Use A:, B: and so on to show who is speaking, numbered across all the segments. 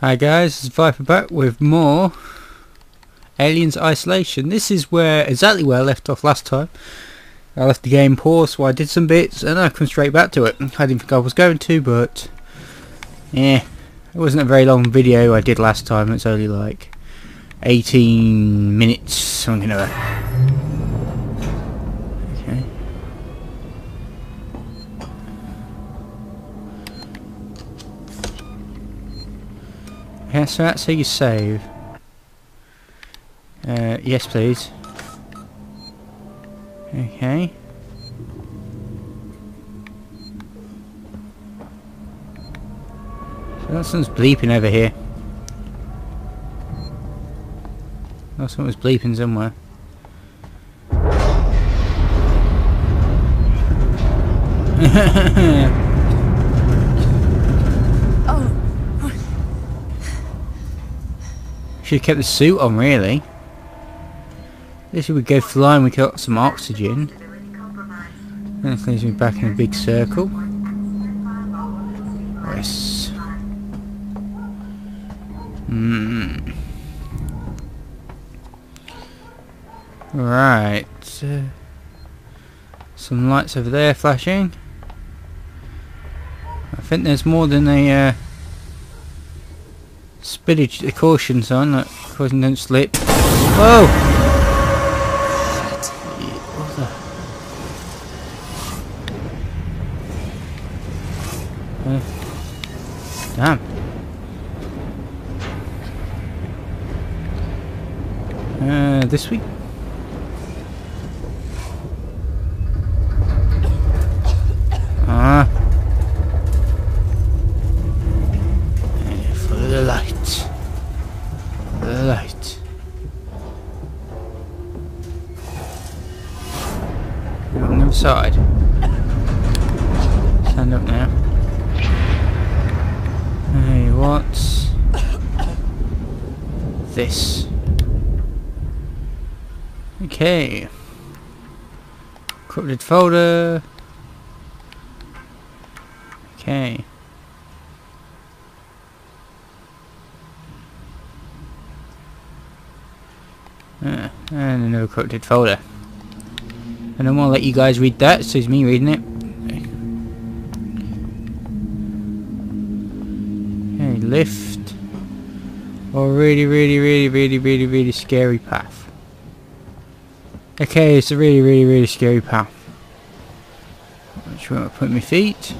A: Hi guys, it's Viper back with more Aliens Isolation. This is where exactly where I left off last time. I left the game paused so I did some bits and I come straight back to it. I didn't think I was going to but yeah, it wasn't a very long video I did last time. It's only like 18 minutes, something like that. Yeah, so that's how you save. Uh, yes, please. Okay. So that someone's bleeping over here. Someone was bleeping somewhere. Should have kept the suit on, really. This would go flying, we got some oxygen. And this leaves me back in a big circle. Yes. Hmm. Right. Uh, some lights over there flashing. I think there's more than a uh, spillage, a caution sign, that caution don't slip. Whoa! Damn. Uh, this week? Ah. Folder. Okay. Uh, and another corrupted folder. And I'm gonna let you guys read that, so it's me reading it. Okay, lift. Oh, really, really, really, really, really, really scary path. Okay, it's a really, really, really scary path. Which I put my feet?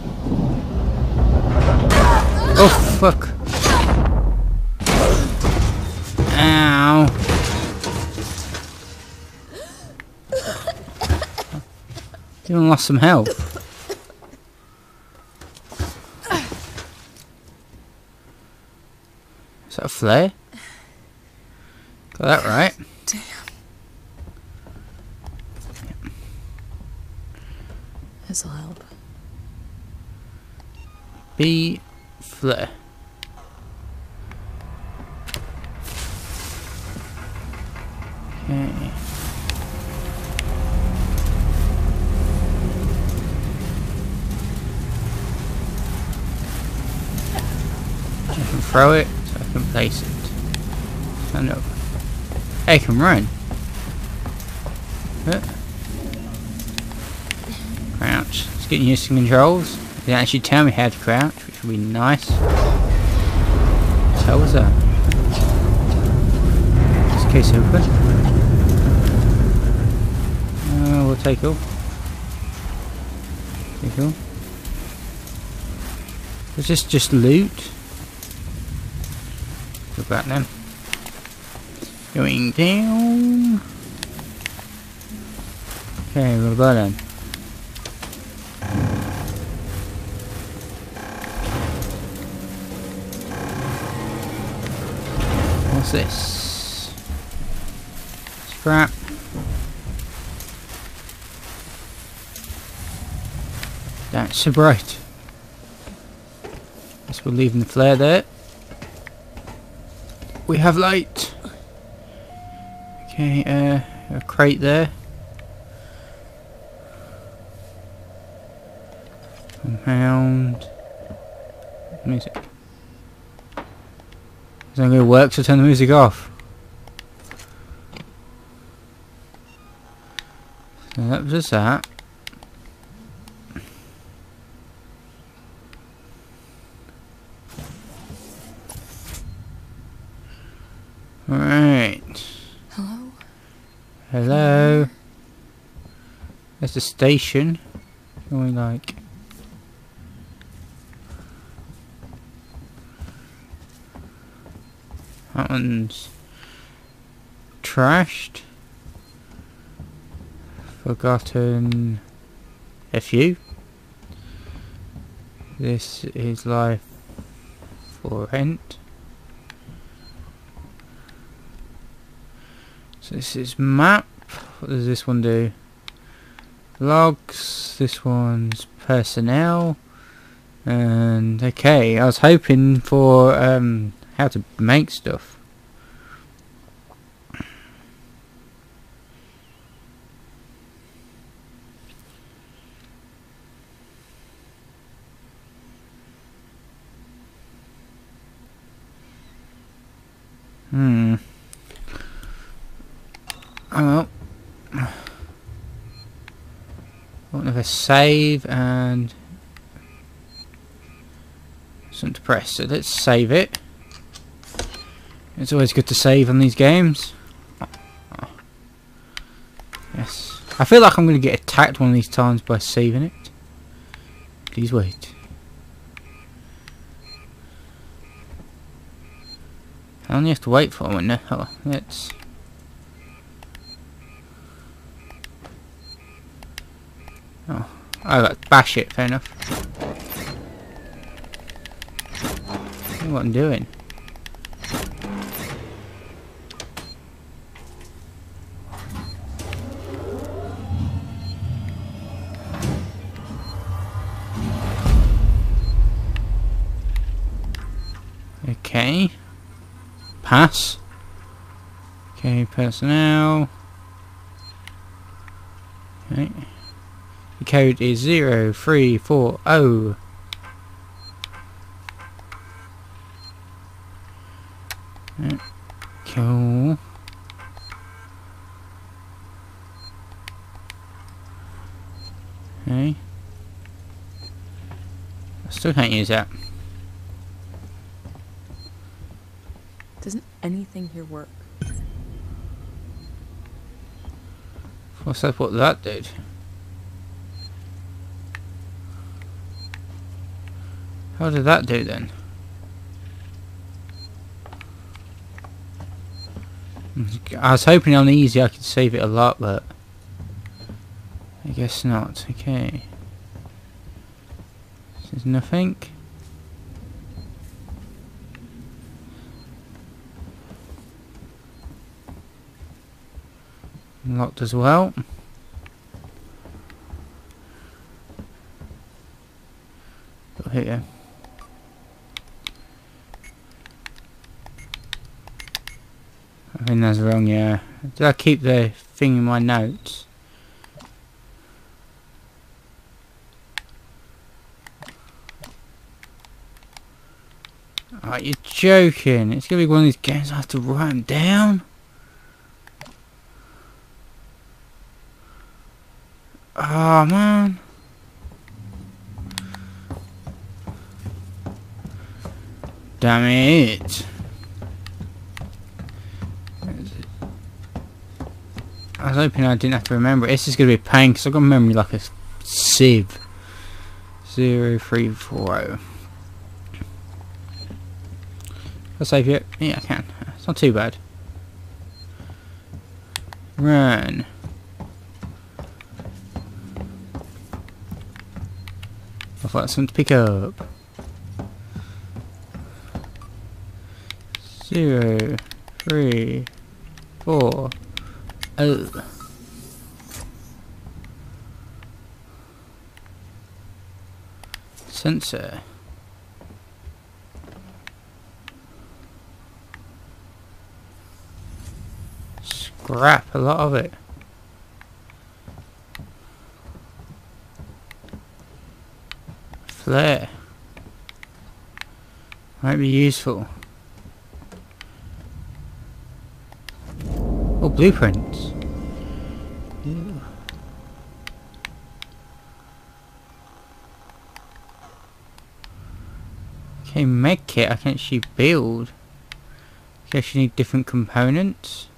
A: Oh, fuck. Ow. Even lost some health. Is that a flare? Got that right.
B: damn. This'll help.
A: B flare. Okay. I can throw it, so I can place it. Stand up. I can run. Uh. It's getting used to controls. They actually tell me how to crouch, which would be nice. So was that? This case open. Uh, we'll take all. Take all. Is this just loot? Go back then. Going down. Okay, what about then? This? Scrap. That's so bright. Guess we're leaving the flare there. We have light. Okay, uh, a crate there. Compound. Music. That going to work to turn the music off? So that was just that. Right.
B: Hello?
A: Hello. There's the station. Going like. That one's trashed. Forgotten a few. This is life for rent. So this is map. What does this one do? Logs. This one's personnel. And okay, I was hoping for um, how to make stuff. Hmm. Oh well. Won't have save and something to press. So let's save it. It's always good to save on these games. Yes. I feel like I'm going to get attacked one of these times by saving it. Please wait. I only have to wait for one now. Oh, let's... Oh, I got bash it, fair enough. What I'm doing. Okay. Pass. Okay, personnel. Okay. The code is zero three four oh. Yeah, Cool. Okay. I still can't use that.
B: Anything here work?
A: What's that? What that did? How did that do then? I was hoping on easy I could save it a lot, but I guess not. Okay. This is nothing. Locked as well. Go here. I think that's wrong, yeah. Did I keep the thing in my notes? Oh, you're joking. It's gonna be one of these games I have to write them down. Oh man. Damn it. I was hoping I didn't have to remember. This is going to be a pain because I've got memory like a sieve. Zero three four oh. I'll save it. Yeah, I can. It's not too bad. Run. I've got something to pick up. Zero, three, four, oh. Sensor. Scrap a lot of it. there. Might be useful. Oh, blueprints. Okay, Okay, medkit I can actually build. Guess you need different components.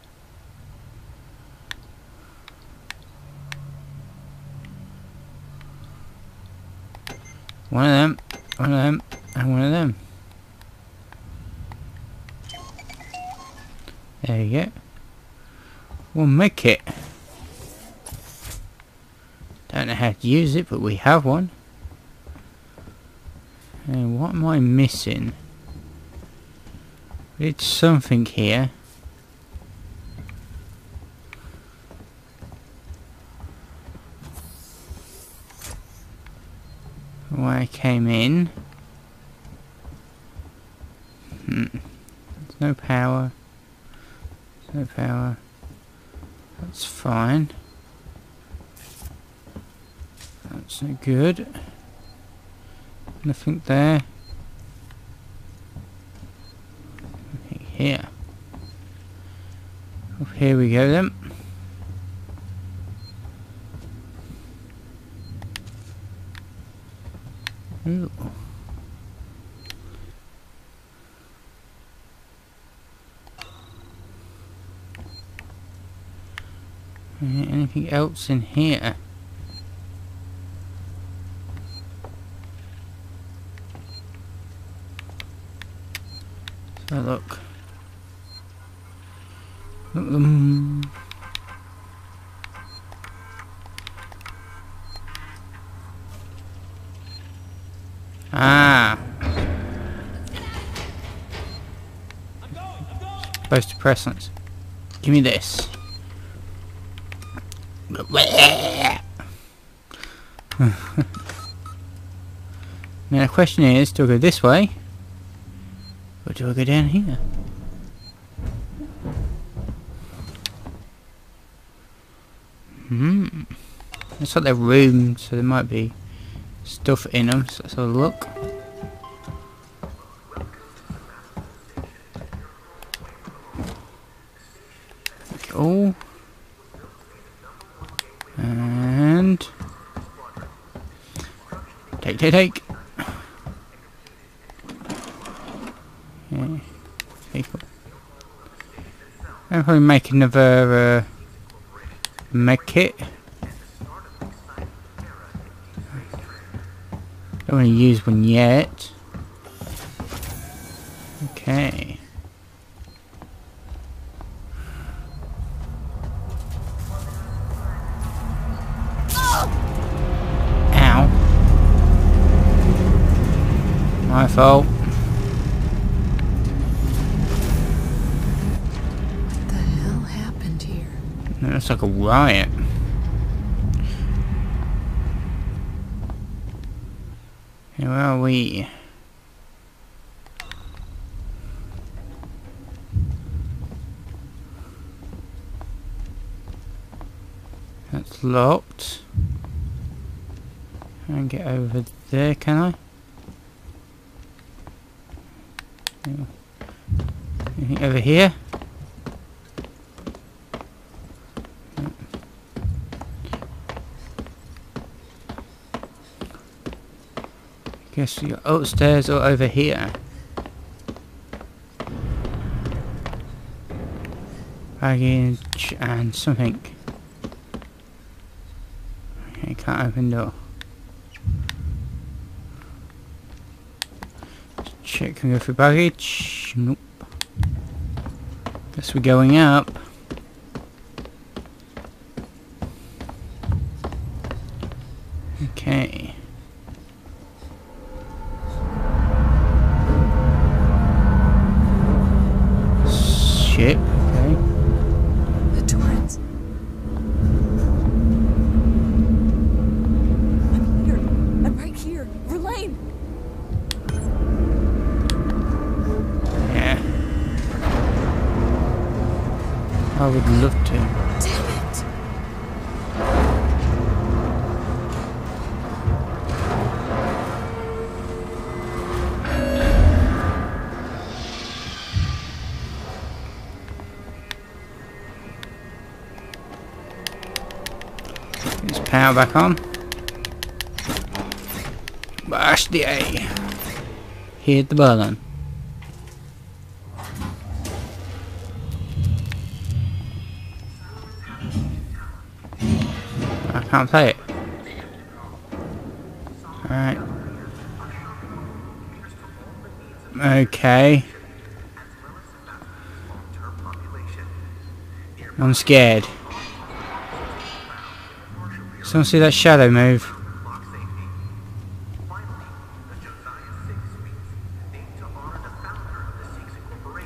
A: One of them, one of them, and one of them. There you go. We'll make it. Don't know how to use it, but we have one. And what am I missing? It's something here. Where I came in. There's no power. There's No power. That's fine. That's no good. Nothing there. Nothing here. Up here we go then. Ooh. Anything else in here? So look. Um, ah. Supposed to press. Give me this. Now the question is, do I go this way? Or do I go down here? Hmm. Looks like they're rooms, so there might be stuff in them, so let's have a look. Go. And... Take, take, take! Yeah. I'll probably make another uh, med kit. Don't want to use one yet. Okay. Fault.
B: What the hell happened here?
A: That looks like a riot. Where are we? That's locked. I can get over there, can I? No. Anything over here? Guess you're upstairs or over here. Baggage and something. Okay, can't open door. Check, can we go for baggage? Nope. Guess we're going up. I would love to.
B: Damn it!
A: Let's power back on. Bash the A. Hit the button. Can't play it. Alright. Okay. I'm scared. Someone see that shadow move?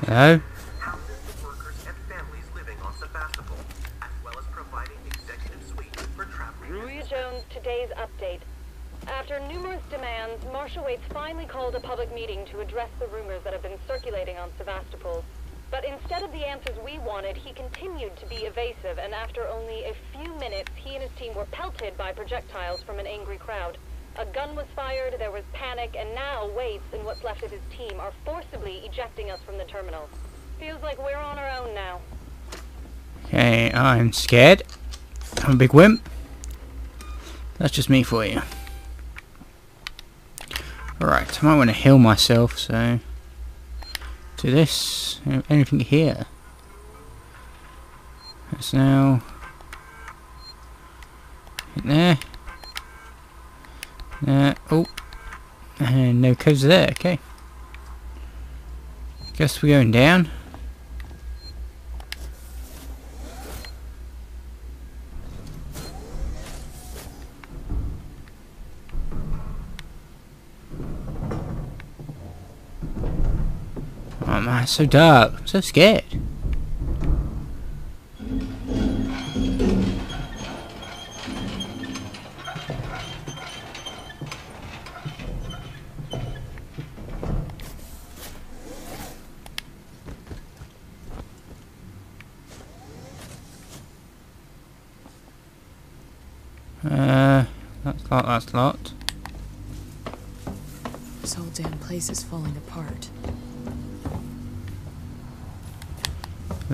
A: Hello?
C: houses for workers and families living on Sevastopol, as well as providing executive suites for traveling
D: Maria Jones, today's update. After numerous demands, Marshal Waits finally called a public meeting to address the rumors that have been circulating on Sevastopol. But instead of the answers we wanted, he continued to be evasive, and after only a few minutes, he and his team were pelted by projectiles from an angry crowd. A gun was fired, there was panic, and now Waits and what's left of his team are forcibly ejecting us from the terminal. Feels like we're on our own now.
A: Okay, I'm scared. I'm a big wimp. That's just me for you. Alright, I might want to heal myself, so... Do this. Anything here? That's now... There. There. Oh. And no codes there, okay. Guess we're going down. It's so dark. So scared. Uh, that's locked, that's locked.
B: This whole damn place is falling apart.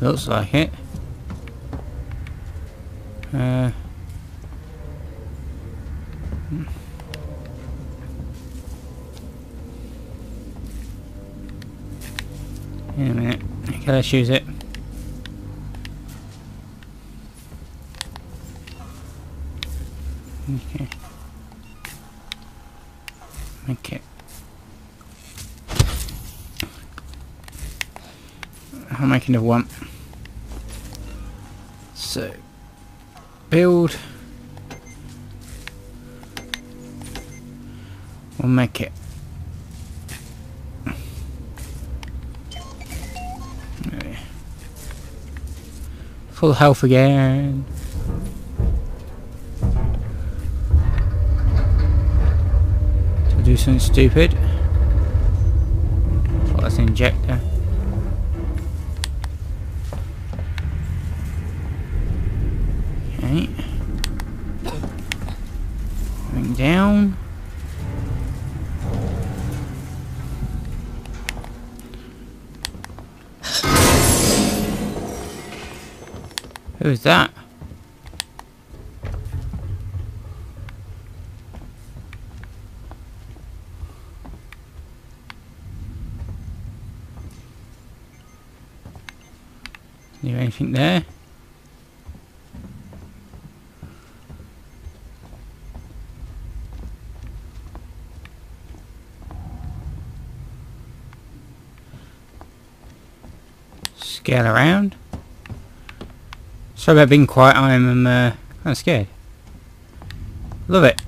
A: Looks like it. Uh. In a minute. Okay, let's use it. Okay. Okay. I'm making a one. So, build. We'll make it. Full health again. Do something stupid. That's injector. Who is that? Is there anything there? Scale around. Sorry about being quiet, I'm uh, kind of scared. Love it.